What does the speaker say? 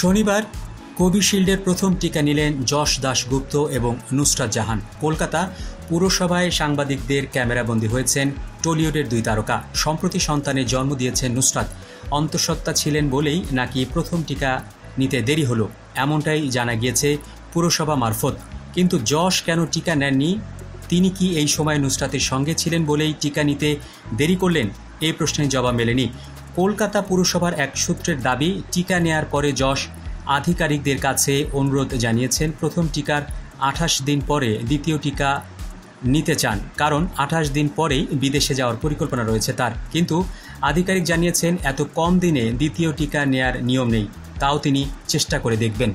শনিবার কোভিশিল্ডের প্রথম টিকা নিলেন যশ দাশগুপ্ত এবং নুসরাত জাহান। কলকাতা পুরসভায় সাংবাদিকদের ক্যামেরাবন্দী হয়েছেন টলিউডের দুই তারকা। সম্প্রতি সন্তানের জন্ম দিয়েছেন নুসরাত। অন্তঃসত্ত্বা ছিলেন বলেই নাকি প্রথম টিকা নিতে দেরি হলো, এমনটাই জানা গিয়েছে পুরসভা মারফত। কিন্তু যশ কেন টিকা নেননি? তিনি কি এই সময় নুসরাতের সঙ্গে ছিলেন বলেই টিকা নিতে দেরি করলেন? এই প্রশ্নের জবাব মেলেনি কলকাতা পুরসভার এক সূত্রের দাবি, টিকা নেয়ার পরে যশ আধিকারিকদের কাছে অনুরোধ জানিয়েছেন, প্রথম টিকার আঠাশ দিন পরে দ্বিতীয় টিকা নিতে চান। কারণ আঠাশ দিন পরেই বিদেশে যাওয়ার পরিকল্পনা রয়েছে তার। কিন্তু আধিকারিক জানিয়েছেন, এত কম দিনে দ্বিতীয় টিকা নেয়ার নিয়ম নেই। তাও তিনি চেষ্টা করে দেখবেন।